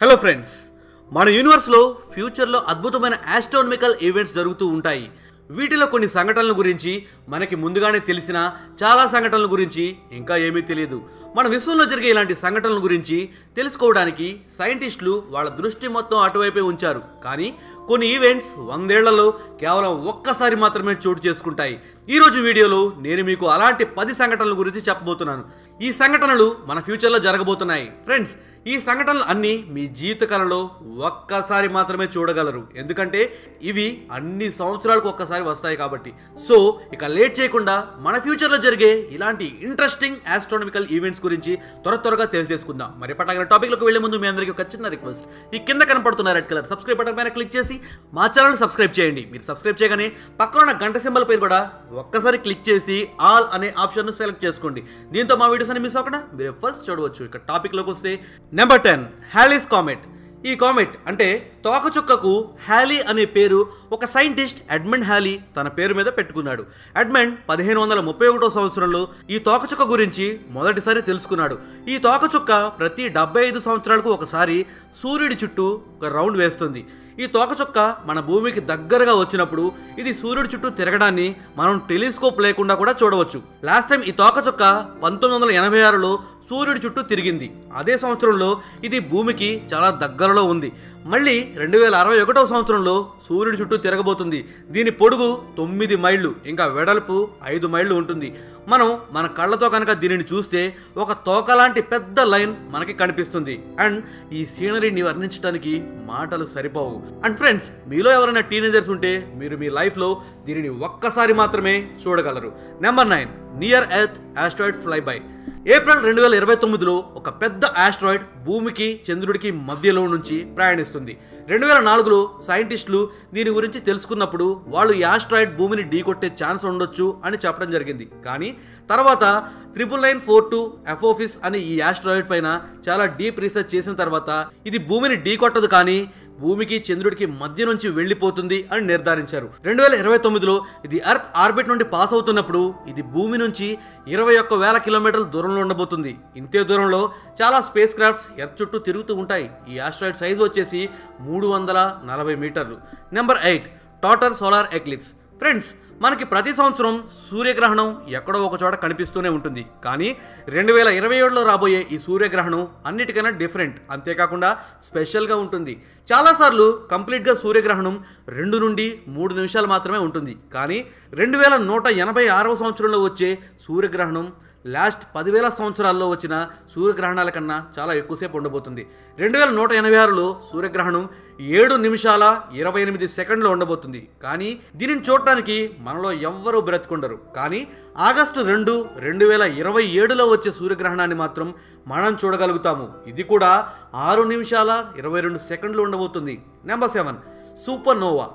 Hello friends మన యూనివర్స్లో ఫ్యూచర్లో అద్భుతమైన ఆస్ట్రానమికల్ ఈవెంట్స్ జరుగుతూ ఉంటాయి. వీటిలో కొన్ని సంఘటనల గురించి మనకి ముందుగానే తెలిసిన చాలా సంఘటనల గురించి ఇంకా ఏమీ తెలియదు. మన విశ్వంలో జరిగే ఇలాంటి సంఘటనల గురించి తెలుసుకోవడానికి సైంటిస్టులు వాళ్ళ దృష్టి మొత్తం అటువైపే ఉంచారు. కానీ కొన్ని ఈవెంట్స్ వందేళ్ళలో కేవలం ఒక్కసారి మాత్రమే చోటు చేసుకుంటాయి. ఈ రోజు వీడియోలో నేను మీకు అలాంటి పది సంఘటనల గురించి చెప్పబోతున్నాను. ఈ సంఘటనలు మన ఫ్యూచర్లో జరగబోతున్నాయి. ఫ్రెండ్స్ ఈ సంఘటనలు అన్నీ మీ జీవితకాలంలో ఒక్కసారి మాత్రమే చూడగలరు. ఎందుకంటే ఇవి అన్ని సంవత్సరాలకు ఒక్కసారి వస్తాయి కాబట్టి. సో ఇక లేట్ చేయకుండా మన ఫ్యూచర్లో జరిగే ఇలాంటి ఇంట్రెస్టింగ్ ఆస్ట్రానమికల్ ఈవెంట్స్ గురించి త్వర త్వరగా తెలిసేసుకుందాం. మరి పటాగిన టాపిక్లకు వెళ్ళే ముందు మీ అందరికీ ఒక చిన్న రిక్వెస్ట్. ఈ కింద కనపడుతున్న రెడ్ కలర్ సబ్స్క్రైబ్ బటన్ పైన క్లిక్ చేసి మా ఛానల్ సబ్స్క్రైబ్ చేయండి. మీరు సబ్స్క్రైబ్ చేయగానే పక్కన ఉన్న గంట సింబల్ పైన కూడా ఒక్కసారి క్లిక్ చేసి ఆల్ అనే ఆప్షన్ సెలెక్ట్ చేసుకోండి. దీంతో మా వీడియోస్ అని మిస్ అవ్వకుండా మీరు ఫస్ట్ చూడవచ్చు. ఇక టాపిక్లోకి వస్తే నెంబర్ టెన్ హ్యాలీస్ కామెట్ ఈ కామెట్ అంటే తోకచుక్కకు హ్యాలీ అనే పేరు ఒక సైంటిస్ట్ అడ్మండ్ హ్యాలీ తన పేరు మీద పెట్టుకున్నాడు. అడ్మండ్ పదిహేను వందల ముప్పై ఒకటో సంవత్సరంలో ఈ తోకచుక్క గురించి మొదటిసారి తెలుసుకున్నాడు. ఈ తోకచుక్క ప్రతి డెబ్బై ఐదు సంవత్సరాలకు ఒకసారి సూర్యుడి చుట్టూ ఒక రౌండ్ వేస్తుంది. ఈ తోకచుక్క మన భూమికి దగ్గరగా వచ్చినప్పుడు ఇది సూర్యుడి చుట్టూ తిరగడాన్ని మనం టెలిస్కోప్ లేకుండా కూడా చూడవచ్చు. లాస్ట్ టైం ఈ తోకచుక్క పంతొమ్మిది వందల ఎనభై ఆరులో సూర్యుడి చుట్టూ తిరిగింది. అదే సంవత్సరంలో ఇది భూమికి చాలా దగ్గరలో ఉంది. మళ్ళీ రెండు వేల అరవై ఒకటో సంవత్సరంలో సూర్యుడి చుట్టూ తిరగబోతుంది. దీని పొడుగు తొమ్మిది మైళ్ళు ఇంకా వెడల్పు ఐదు మైళ్ళు ఉంటుంది. మనం మన కళ్ళతో కనుక దీనిని చూస్తే ఒక తోక లాంటి పెద్ద లైన్ మనకి కనిపిస్తుంది. అండ్ ఈ సీనరీని వర్ణించడానికి మాటలు సరిపోవు. అండ్ ఫ్రెండ్స్ మీలో ఎవరైనా టీనేజర్స్ ఉంటే మీరు మీ లైఫ్లో దీనిని ఒక్కసారి మాత్రమే చూడగలరు. Number nine near earth asteroid fly by April రెండు వేల ఇరవై తొమ్మిదిలో ఒక పెద్ద ఆస్ట్రాయిడ్ భూమికి చంద్రుడికి మధ్యలో నుంచి ప్రయాణిస్తుంది. రెండు వేల నాలుగులో సైంటిస్టులు దీని గురించి తెలుసుకున్నప్పుడు వాళ్ళు ఈ ఆస్ట్రాయిడ్ భూమిని ఢీకొట్టే ఛాన్స్ ఉండొచ్చు అని చెప్పడం జరిగింది. కానీ తర్వాత triple nine four two Apophis అనే ఈ ఆస్ట్రాయిడ్ పైన చాలా డీప్ రీసెర్చ్ చేసిన తర్వాత ఇది భూమిని ఢీకొట్టదు కానీ భూమికి చంద్రుడికి మధ్య నుంచి వెళ్ళిపోతుంది అని నిర్ధారించారు. రెండు వేల ఇరవై తొమ్మిదిలో ఇది అర్త్ ఆర్బిట్ నుండి పాస్ అవుతున్నప్పుడు ఇది భూమి నుంచి ఇరవై ఒక్క వేల కిలోమీటర్ల దూరంలో ఉండబోతుంది. ఇంతే దూరంలో చాలా స్పేస్ క్రాఫ్ట్స్ ఎర్త్ చుట్టూ తిరుగుతూ ఉంటాయి. ఈ ఆస్ట్రాయిడ్ సైజ్ వచ్చేసి మూడు వందల నలభై మీటర్లు. Number eight total solar eclipse friends మనకి ప్రతి సంవత్సరం సూర్యగ్రహణం ఎక్కడో ఒక చోట కనిపిస్తూనే ఉంటుంది. కానీ రెండు వేల ఇరవై ఏడులో రాబోయే ఈ సూర్యగ్రహణం అన్నిటికన్నా డిఫరెంట్. అంతేకాకుండా స్పెషల్గా ఉంటుంది. చాలాసార్లు కంప్లీట్గా సూర్యగ్రహణం రెండు నుండి మూడు నిమిషాలు మాత్రమే ఉంటుంది. కానీ రెండు వేల నూట ఎనభై ఆరవ సంవత్సరంలో వచ్చే సూర్యగ్రహణం లాస్ట్ పదివేల సంవత్సరాల్లో వచ్చిన సూర్యగ్రహణాల కన్నా చాలా ఎక్కువసేపు ఉండబోతుంది. రెండు వేల నూట ఎనభై ఆరులో సూర్యగ్రహణం ఏడు నిమిషాల ఇరవై ఎనిమిది సెకండ్లో ఉండబోతుంది. కానీ దీనిని చూడటానికి మనలో ఎవ్వరూ బ్రతికుండరు. కానీ ఆగస్టు రెండు రెండు వేల ఇరవై ఏడులో వచ్చే సూర్యగ్రహణాన్ని మాత్రం మనం చూడగలుగుతాము. ఇది కూడా ఆరు నిమిషాల ఇరవై రెండు సెకండ్లు ఉండబోతుంది. నెంబర్ సెవెన్ సూపర్ నోవా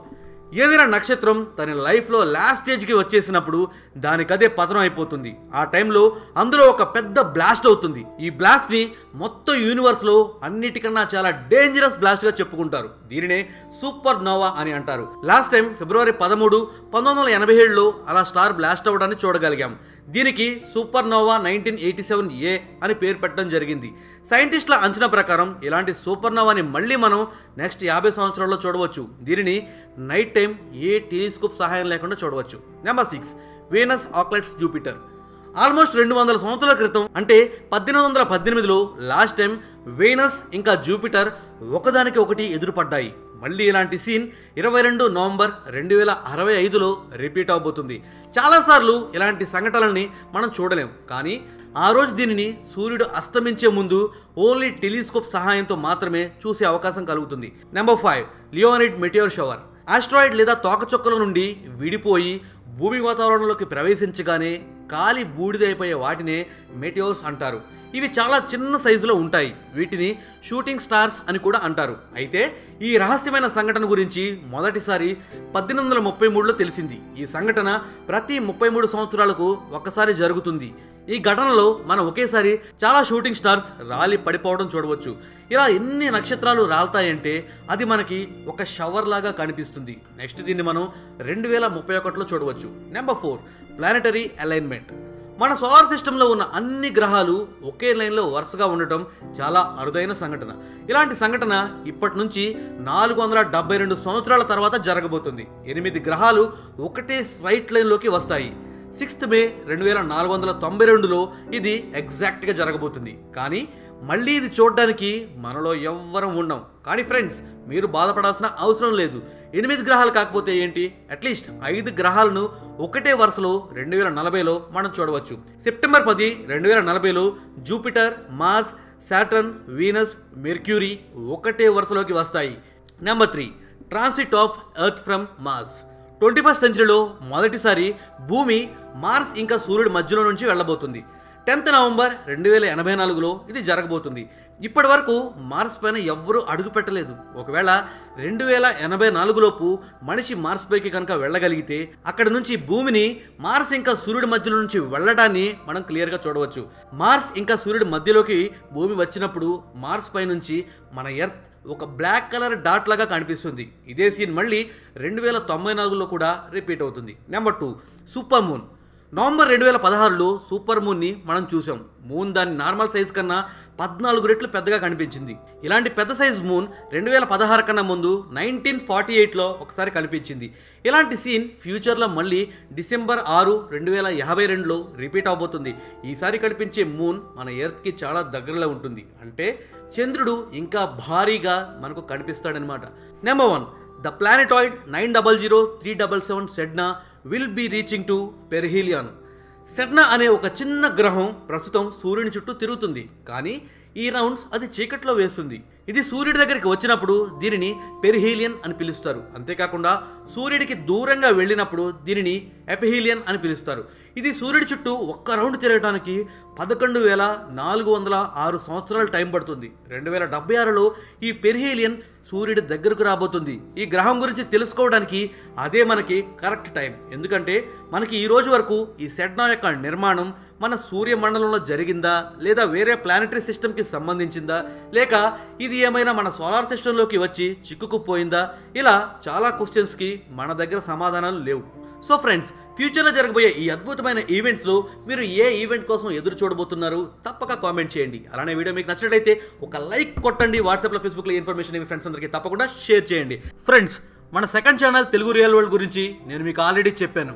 ఏదైనా నక్షత్రం తన లైఫ్లో లాస్ట్ స్టేజ్కి వచ్చేసినప్పుడు దానికదే పతనం అయిపోతుంది. ఆ టైంలో అందులో ఒక పెద్ద బ్లాస్ట్ అవుతుంది. ఈ బ్లాస్ట్ని మొత్తం యూనివర్స్లో అన్నిటికన్నా చాలా డేంజరస్ బ్లాస్ట్గా చెప్పుకుంటారు. దీనినే సూపర్ నోవా అని అంటారు. లాస్ట్ టైం ఫిబ్రవరి పదమూడు పంతొమ్మిది వందల ఎనభై ఏడులో అలా స్టార్ బ్లాస్ట్ అవ్వడాన్ని చూడగలిగాం. దీనికి supernova nineteen eighty seven A అని పేరు పెట్టడం జరిగింది. సైంటిస్టుల అంచనా ప్రకారం ఇలాంటి సూపర్ నోవాని మళ్ళీ మనం నెక్స్ట్ యాభై సంవత్సరాల్లో చూడవచ్చు. దీనిని నైట్ టైం ఏ టెలిస్కోప్ సహాయం లేకుండా చూడవచ్చు. Number six Venus occults Jupiter. Almost రెండు వందల సంవత్సరాల క్రితం అంటే పద్దెనిమిది వందల పద్దెనిమిదిలో లాస్ట్ టైం వీనస్ ఇంకా జూపిటర్ ఒకదానికి ఒకటి ఎదురుపడ్డాయి. మళ్ళీ ఇలాంటి సీన్ ఇరవై రెండు నవంబర్ రెండు వేల అరవై ఐదులో రిపీట్ అవబోతుంది. చాలాసార్లు ఇలాంటి సంఘటనల్ని మనం చూడలేం కానీ ఆ రోజు దీనిని సూర్యుడు అస్తమించే ముందు ఓన్లీ టెలిస్కోప్ సహాయంతో మాత్రమే చూసే అవకాశం కలుగుతుంది. Number five Leonid meteor shower. Asteroid లేదా తోకచుక్కల నుండి విడిపోయి భూమి వాతావరణంలోకి ప్రవేశించగానే కాలి బూడిదైపోయే వాటినే మెటియోస్ అంటారు. ఇవి చాలా చిన్న సైజులో ఉంటాయి. వీటిని షూటింగ్ స్టార్స్ అని కూడా అంటారు. అయితే ఈ రహస్యమైన సంఘటన గురించి మొదటిసారి పద్దెనిమిది వందల ముప్పై మూడులో తెలిసింది. ఈ సంఘటన ప్రతి ముప్పై మూడు సంవత్సరాలకు ఒక్కసారి జరుగుతుంది. ఈ ఘటనలో మనం ఒకేసారి చాలా షూటింగ్ స్టార్స్ రాలి పడిపోవడం చూడవచ్చు. ఇలా ఎన్ని నక్షత్రాలు రాలుతాయంటే అది మనకి ఒక షవర్ లాగా కనిపిస్తుంది. నెక్స్ట్ దీన్ని మనం రెండు వేల ముప్పై ఒకటిలో చూడవచ్చు. Number four. ప్లానటరీ అలైన్మెంట్ మన సోలార్ సిస్టంలో ఉన్న అన్ని గ్రహాలు ఒకే లైన్లో వరుసగా ఉండటం చాలా అరుదైన సంఘటన. ఇలాంటి సంఘటన ఇప్పటి నుంచి నాలుగు వందల డెబ్బై రెండు సంవత్సరాల తర్వాత జరగబోతుంది. ఎనిమిది గ్రహాలు ఒకటే స్ట్రైట్ లైన్లోకి వస్తాయి. సిక్స్త్ మే రెండు వేల నాలుగు వందల తొంభై రెండులో ఇది ఎగ్జాక్ట్గా జరగబోతుంది. కానీ మళ్ళీ ఇది చూడడానికి మనలో ఎవ్వరం ఉండం. కానీ ఫ్రెండ్స్ మీరు బాధపడాల్సిన అవసరం లేదు. ఎనిమిది గ్రహాలు కాకపోతే ఏంటి? అట్లీస్ట్ ఐదు గ్రహాలను ఒకటే వరుసలో రెండు వేల నలభైలో మనం చూడవచ్చు. సెప్టెంబర్ పది రెండు వేల నలభైలో Jupiter Mars Saturn Venus Mercury ఒకటే వరుసలోకి వస్తాయి. Number three transit of earth from Mars. Twenty first సెంచరీలో మొదటిసారి భూమి మార్స్ ఇంకా సూర్యుడి మధ్యలో నుంచి వెళ్ళబోతుంది. టెన్త్ నవంబర్ రెండు వేల ఎనభై నాలుగులో ఇది జరగబోతుంది. ఇప్పటి వరకు మార్స్ పైన ఎవ్వరూ అడుగు పెట్టలేదు. ఒకవేళ రెండు వేల ఎనభై నాలుగులోపు మనిషి మార్స్ పైకి కనుక వెళ్ళగలిగితే అక్కడ నుంచి భూమిని మార్స్ ఇంకా సూర్యుడి మధ్యలో నుంచి వెళ్ళడాన్ని మనం క్లియర్గా చూడవచ్చు. మార్స్ ఇంకా సూర్యుడి మధ్యలోకి భూమి వచ్చినప్పుడు మార్స్ పై నుంచి మన ఎర్త్ ఒక బ్లాక్ కలర్ డాట్ లాగా కనిపిస్తుంది. ఇదే సీన్ మళ్ళీ రెండు వేల తొంభై నాలుగులో కూడా రిపీట్ అవుతుంది. Number two super moon. November రెండు వేల పదహారులో సూపర్ మూన్ని మనం చూసాం. మూన్ దాని నార్మల్ సైజ్ కన్నా పద్నాలుగు రెట్లు పెద్దగా కనిపించింది. ఇలాంటి పెద్ద సైజ్ మూన్ రెండు వేల పదహారు కన్నా ముందు నైన్టీన్ ఫార్టీ ఎయిట్లో ఒకసారి కనిపించింది. ఇలాంటి సీన్ ఫ్యూచర్లో మళ్ళీ డిసెంబర్ ఆరు రెండు వేల యాభై రెండులో రిపీట్ అవబోతుంది. ఈసారి కనిపించే మూన్ మన ఎర్త్కి చాలా దగ్గరలో ఉంటుంది. అంటే చంద్రుడు ఇంకా భారీగా మనకు కనిపిస్తాడనమాట number one the planetoid nine double zero three double seven Sedna will be reaching to perihelion Sedna అనే ఒక చిన్న గ్రహం ప్రస్తుతం సూర్యుని చుట్టూ తిరుగుతుంది. కానీ ఈ రౌండ్స్ అది చీకట్లో వేస్తుంది. ఇది సూర్యుడి దగ్గరికి వచ్చినప్పుడు దీనిని పెరిహీలియన్ అని పిలుస్తారు. అంతేకాకుండా సూర్యుడికి దూరంగా వెళ్ళినప్పుడు దీనిని ఎపిహీలియన్ అని పిలుస్తారు. ఇది సూర్యుడి చుట్టూ ఒక్క రౌండ్ తిరగడానికి పదకొండు వేల నాలుగు వందల ఆరు సంవత్సరాలు టైం పడుతుంది. రెండు వేల డెబ్బై ఆరులో ఈ పెర్హీలియన్ సూర్యుడి దగ్గరకు రాబోతుంది. ఈ గ్రహం గురించి తెలుసుకోవడానికి అదే మనకి కరెక్ట్ టైం. ఎందుకంటే మనకి ఈ రోజు వరకు ఈ సెడ్నా యొక్క నిర్మాణం మన సూర్యమండలంలో జరిగిందా? లేదా వేరే ప్లానటరీ సిస్టమ్కి సంబంధించిందా? లేక ఇది ఏమైనా మన సోలార్ సిస్టంలోకి వచ్చి చిక్కుకుపోయిందా? ఇలా చాలా క్వశ్చన్స్కి మన దగ్గర సమాధానాలు లేవు. సో ఫ్రెండ్స్ ఫ్యూచర్లో జరగబోయే ఈ అద్భుతమైన ఈవెంట్స్లో మీరు ఏ ఈవెంట్ కోసం ఎదురు చూడబోతున్నారు తప్పక కామెంట్ చేయండి. అలానే వీడియో మీకు నచ్చినట్లయితే ఒక లైక్ కొట్టండి వాట్సాప్లో ఫేస్బుక్లో ఇన్ఫర్మేషన్ మీ ఫ్రెండ్స్ అందరికీ తప్పకుండా షేర్ చేయండి. ఫ్రెండ్స్ మన second channel Telugu real world గురించి నేను మీకు ఆల్రెడీ చెప్పాను.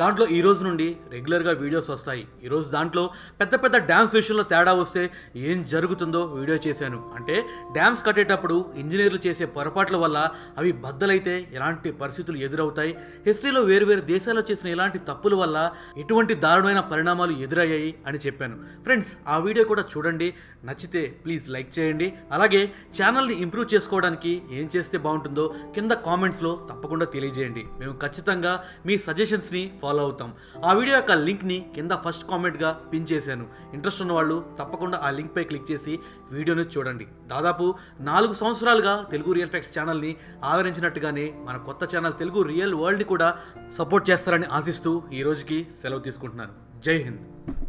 దాంట్లో ఈ రోజు నుండి రెగ్యులర్గా వీడియోస్ వస్తాయి. ఈరోజు దాంట్లో పెద్ద పెద్ద డ్యామ్స్ విషయంలో తేడా వస్తే ఏం జరుగుతుందో వీడియో చేశాను. అంటే డ్యామ్స్ కట్టేటప్పుడు ఇంజనీర్లు చేసే పొరపాట్ల వల్ల అవి బద్దలైతే ఎలాంటి పరిస్థితులు ఎదురవుతాయి? హిస్టరీలో వేరు వేరు దేశాల్లో చేసిన ఎలాంటి తప్పుల వల్ల ఎటువంటి దారుణమైన పరిణామాలు ఎదురయ్యాయి అని చెప్పాను. ఫ్రెండ్స్ ఆ వీడియో కూడా చూడండి. నచ్చితే ప్లీజ్ లైక్ చేయండి. అలాగే ఛానల్ని ఇంప్రూవ్ చేసుకోవడానికి ఏం చేస్తే బాగుంటుందో కింద కామెంట్స్లో తప్పకుండా తెలియజేయండి. మేము ఖచ్చితంగా మీ సజెషన్స్ని ఫాలో అవుతాం. ఆ వీడియో యొక్క లింక్ని కింద ఫస్ట్ కామెంట్గా పిన్ చేశాను. ఇంట్రెస్ట్ ఉన్న వాళ్ళు తప్పకుండా ఆ లింక్పై క్లిక్ చేసి వీడియోని చూడండి. దాదాపు నాలుగు సంవత్సరాలుగా తెలుగు రియల్ ఫ్యాక్ట్స్ ఛానల్ని ఆదరించినట్టుగానే మన కొత్త ఛానల్ తెలుగు రియల్ వరల్డ్ని కూడా సపోర్ట్ చేస్తారని ఆశిస్తూ ఈ రోజుకి సెలవు తీసుకుంటున్నాను. జై హింద్.